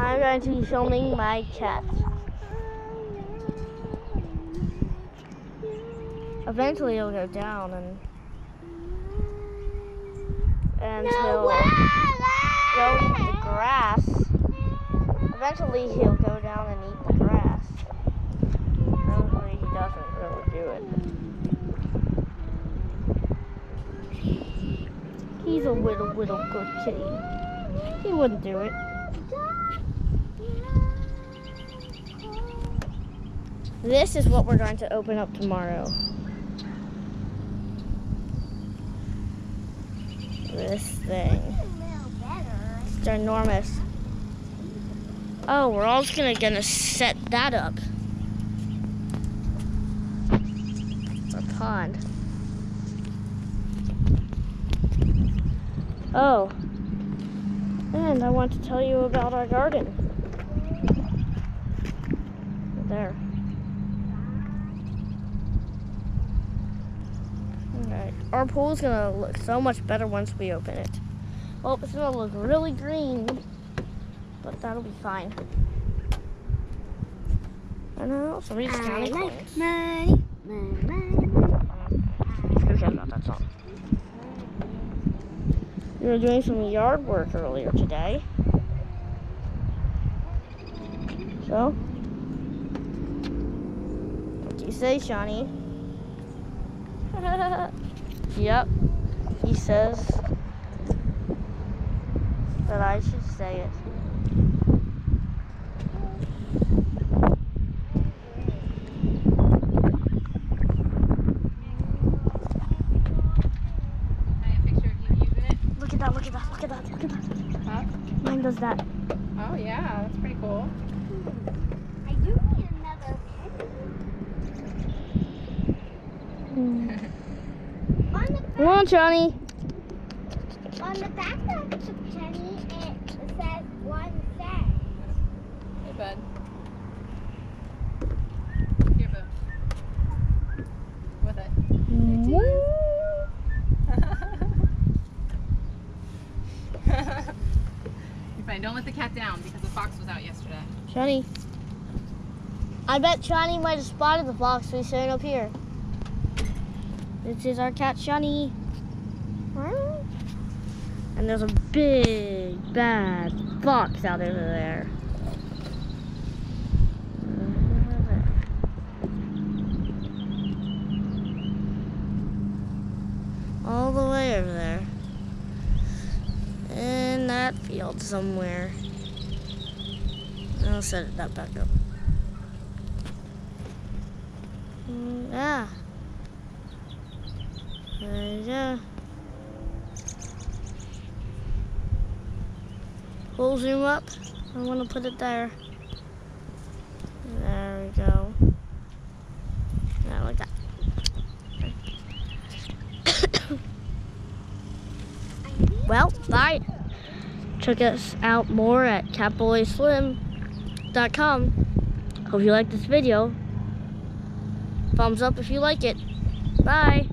I'm going to be filming my cat. Eventually he'll go down and and he'll go eat the grass. Eventually he'll go down and eat the grass. Currently he doesn't really do it. He's a little, little good kitty. He wouldn't do it. This is what we're going to open up tomorrow. This thing. It's ginormous. Oh, we're all just gonna gonna set that up. A pond. Oh. And I want to tell you about our garden. There. Alright. Our pool's gonna look so much better once we open it. Well, it's gonna look really green, but that'll be fine. I know, somebody's counting coins. money, money, money. Who cares about that song? We were doing some yard work earlier today. So, what do you say, Shawnee? yep, he says that I should say it. I have a picture of you using it. Look at that, look at that, look at that, look at that. Huh? Mine does that. Oh yeah, that's pretty cool. I do need another the Come on, Johnny. on the back of the penny, it says one cent. Hey bud. Here, bud. With it. You're fine. Don't let the cat down because the fox was out yesterday. Johnny. I bet Johnny might have spotted the fox, so he's staying up here. This is our cat, Johnny. And there's a big, bad fox out over there. All the way over there. In that field somewhere. I'll set that back up. Mm, yeah. There. We'll zoom up. I want to put it there. There we go. Yeah, like that. well, bye. Check us out more at catboyslim.com. Hope you like this video. Thumbs up if you like it. Bye.